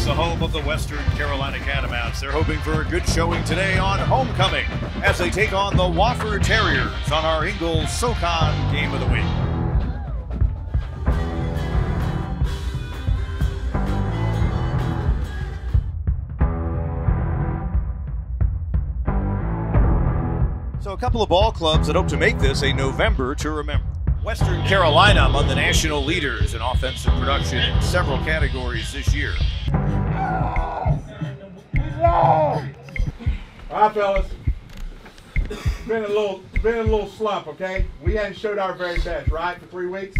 is the home of the Western Carolina Catamounts. They're hoping for a good showing today on homecoming as they take on the Wofford Terriers on our Ingles SoCon Game of the Week. So, a couple of ball clubs that hope to make this a November to remember. Western Carolina among the national leaders in offensive production in several categories this year. All right, fellas. Been a little, been a little slump, okay? We hadn't showed our very best, right, for three weeks.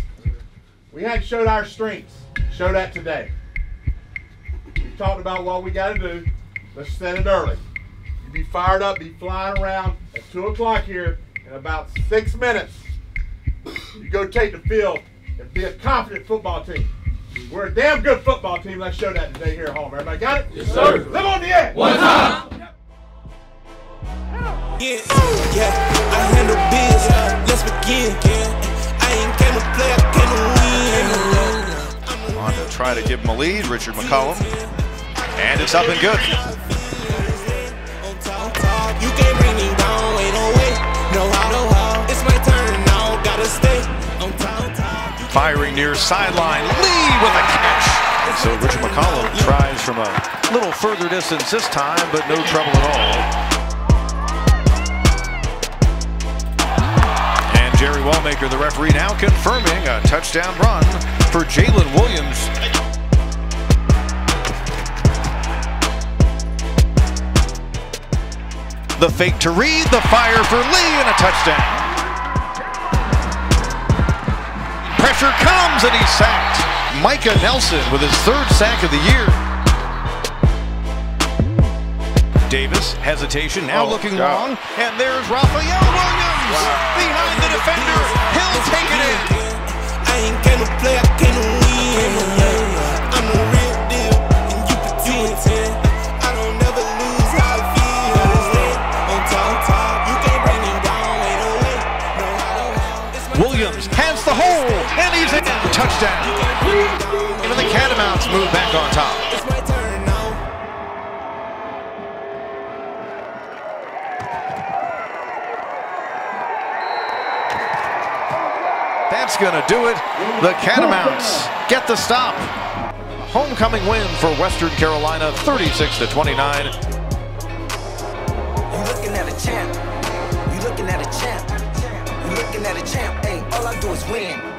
We hadn't showed our strengths. Show that today. We talked about what we got to do. Let's set it early. You be fired up, be flying around at two o'clock here in about six minutes. You go take the field and be a confident football team. We're a damn good football team. Let's show that today here at home. Everybody got it? Yes, sir. Live on the edge. One time. Yeah, yeah, I handle biz. Let's begin. I ain't came to play, I came to win. On to try to give him a lead, Richard McCollum. And it's up and good. On top, on top. You can't bring me down, Firing near sideline. Lee with a catch. So Richard McCollum tries from a little further distance this time, but no trouble at all. And Jerry Wallmaker, the referee, now confirming a touchdown run for Jalen Williams. The fake to Reed, the fire for Lee, and a touchdown. Pressure comes and he's sacked. Micah Nelson with his third sack of the year. Davis, hesitation, now Oh, looking God. long, and there's Raphael Williams behind the defender. He'll take it in. Has the hole, and he's in. Touchdown. Even the Catamounts move back on top. That's going to do it. The Catamounts get the stop. Homecoming win for Western Carolina, 36 to 29. You looking at a champ. You looking at a champ. You looking at a champ. All I do is win.